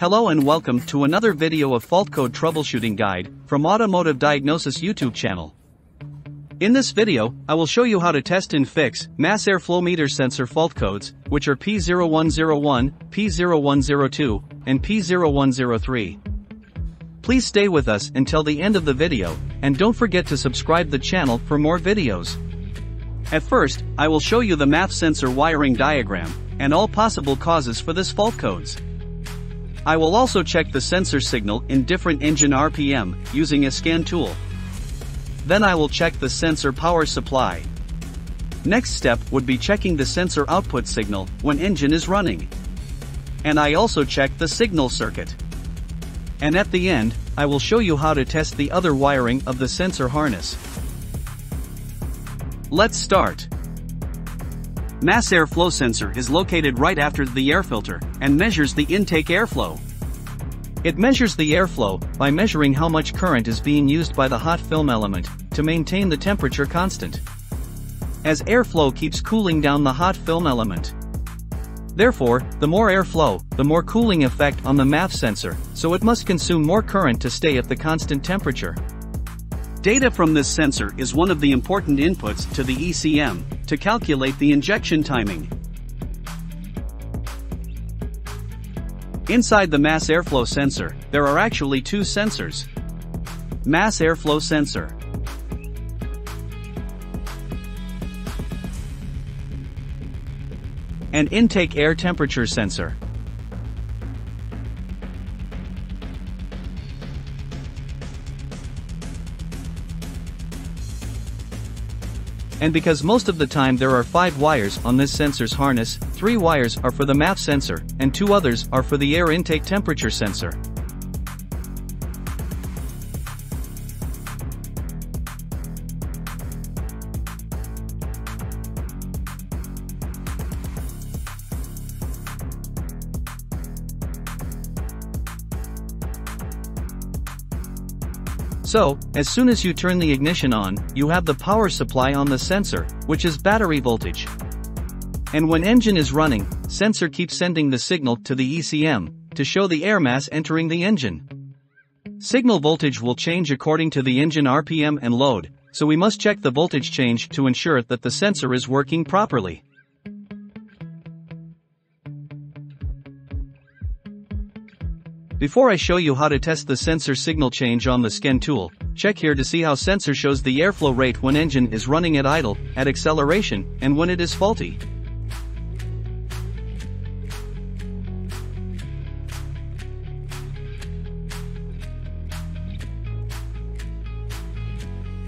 Hello and welcome to another video of fault code troubleshooting guide from Automotive Diagnosis YouTube channel. In this video, I will show you how to test and fix mass airflow meter sensor fault codes, which are P0101, P0102, and P0103. Please stay with us until the end of the video, and don't forget to subscribe the channel for more videos. At first, I will show you the MAF sensor wiring diagram, and all possible causes for this fault codes. I will also check the sensor signal in different engine RPM using a scan tool. Then I will check the sensor power supply. Next step would be checking the sensor output signal when engine is running. And I also check the signal circuit. And at the end, I will show you how to test the other wiring of the sensor harness. Let's start. Mass airflow sensor is located right after the air filter and measures the intake airflow. It measures the airflow by measuring how much current is being used by the hot film element to maintain the temperature constant. As airflow keeps cooling down the hot film element. Therefore, the more airflow, the more cooling effect on the MAF sensor, so it must consume more current to stay at the constant temperature. Data from this sensor is one of the important inputs to the ECM to calculate the injection timing. Inside the mass airflow sensor, there are actually two sensors. Mass airflow sensor. And intake air temperature sensor. And because most of the time there are 5 wires on this sensor's harness, 3 wires are for the MAF sensor, and 2 others are for the air intake temperature sensor. So, as soon as you turn the ignition on, you have the power supply on the sensor, which is battery voltage. And when engine is running, sensor keeps sending the signal to the ECM, to show the air mass entering the engine. Signal voltage will change according to the engine RPM and load, so we must check the voltage change to ensure that the sensor is working properly. Before I show you how to test the sensor signal change on the scan tool, check here to see how sensor shows the airflow rate when engine is running at idle, at acceleration, and when it is faulty.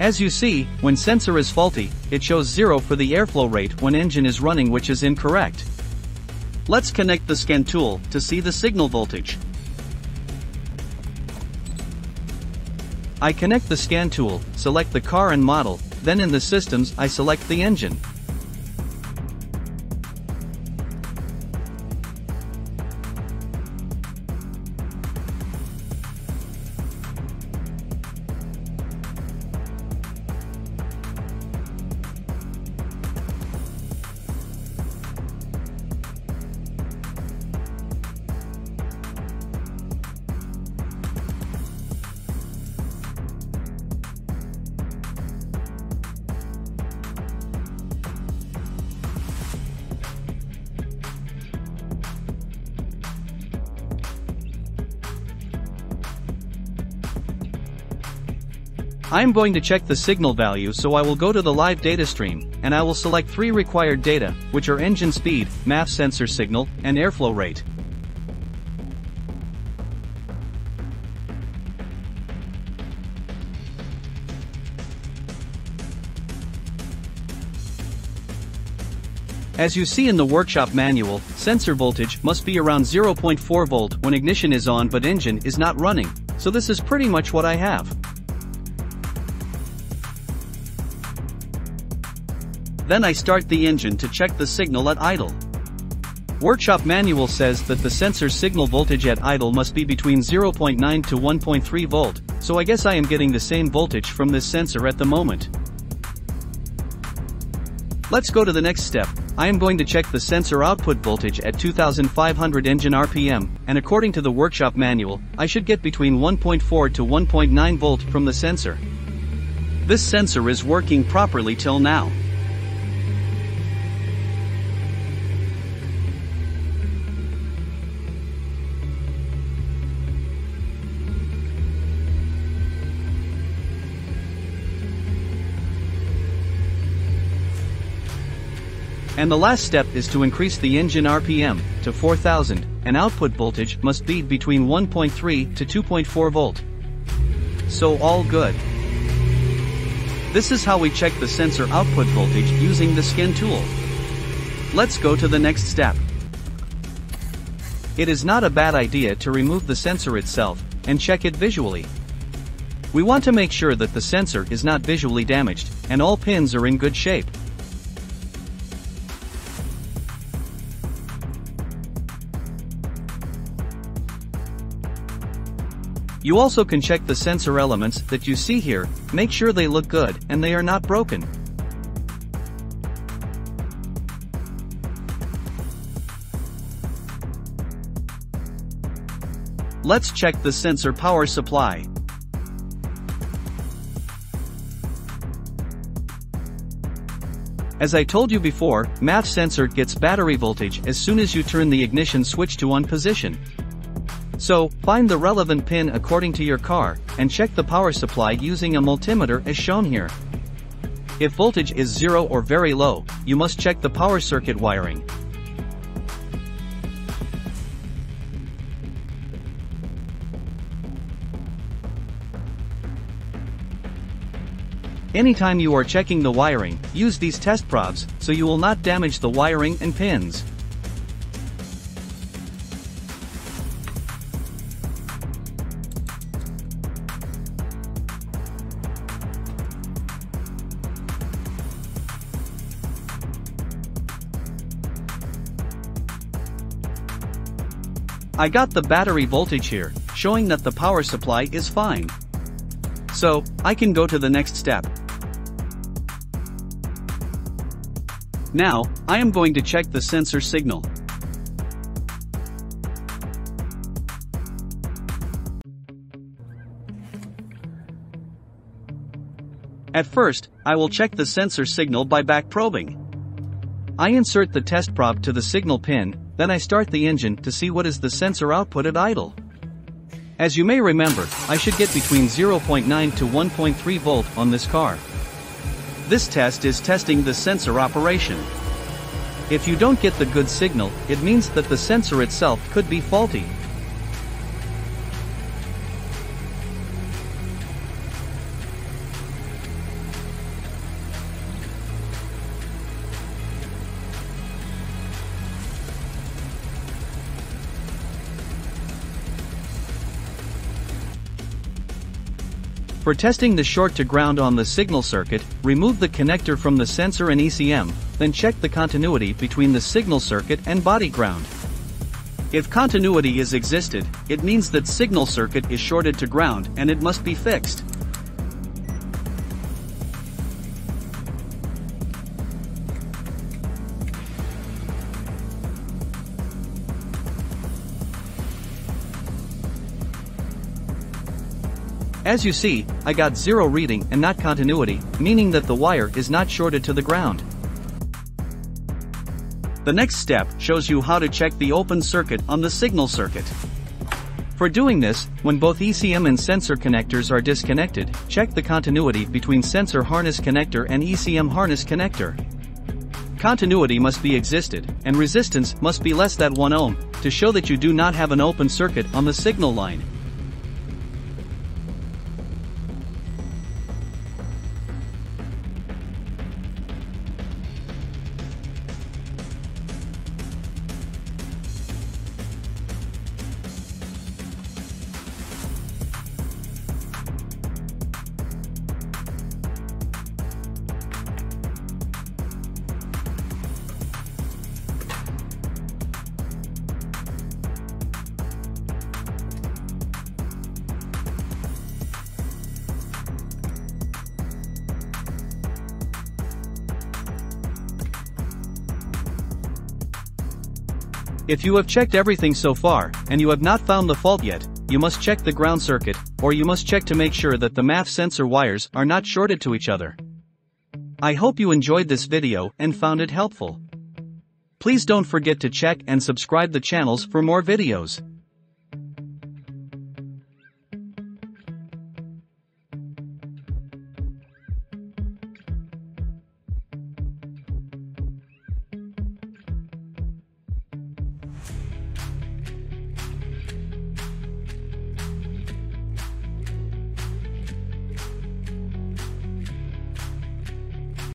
As you see, when sensor is faulty, it shows 0 for the airflow rate when engine is running which is incorrect. Let's connect the scan tool to see the signal voltage. I connect the scan tool, select the car and model, then in the systems I select the engine. I am going to check the signal value so I will go to the live data stream, and I will select three required data, which are engine speed, MAF sensor signal, and airflow rate. As you see in the workshop manual, sensor voltage must be around 0.4 volt when ignition is on but engine is not running, so this is pretty much what I have. Then I start the engine to check the signal at idle. Workshop manual says that the sensor signal voltage at idle must be between 0.9 to 1.3 volt, so I guess I am getting the same voltage from this sensor at the moment. Let's go to the next step, I am going to check the sensor output voltage at 2500 engine RPM, and according to the workshop manual, I should get between 1.4 to 1.9 volt from the sensor. This sensor is working properly till now. And the last step is to increase the engine RPM to 4000, and output voltage must be between 1.3 to 2.4 volt. So all good. This is how we check the sensor output voltage using the scan tool. Let's go to the next step. It is not a bad idea to remove the sensor itself and check it visually. We want to make sure that the sensor is not visually damaged and all pins are in good shape. You also can check the sensor elements that you see here, make sure they look good and they are not broken. Let's check the sensor power supply. As I told you before, MAF sensor gets battery voltage as soon as you turn the ignition switch to on position. So, find the relevant pin according to your car, and check the power supply using a multimeter as shown here. If voltage is zero or very low, you must check the power circuit wiring. Anytime you are checking the wiring, use these test probes, so you will not damage the wiring and pins. I got the battery voltage here, showing that the power supply is fine. So, I can go to the next step. Now, I am going to check the sensor signal. At first, I will check the sensor signal by back probing. I insert the test probe to the signal pin then I start the engine to see what is the sensor output at idle. As you may remember, I should get between 0.9 to 1.3 volt on this car. This test is testing the sensor operation. If you don't get the good signal, it means that the sensor itself could be faulty. For testing the short to ground on the signal circuit, remove the connector from the sensor and ECM, then check the continuity between the signal circuit and body ground. If continuity is existed, it means that signal circuit is shorted to ground and it must be fixed. As you see, I got zero reading and not continuity, meaning that the wire is not shorted to the ground. The next step shows you how to check the open circuit on the signal circuit. For doing this, when both ECM and sensor connectors are disconnected, check the continuity between sensor harness connector and ECM harness connector. Continuity must be existed, and resistance must be less than 1 ohm, to show that you do not have an open circuit on the signal line. If you have checked everything so far, and you have not found the fault yet, you must check the ground circuit, or you must check to make sure that the MAF sensor wires are not shorted to each other. I hope you enjoyed this video and found it helpful. Please don't forget to check and subscribe the channels for more videos.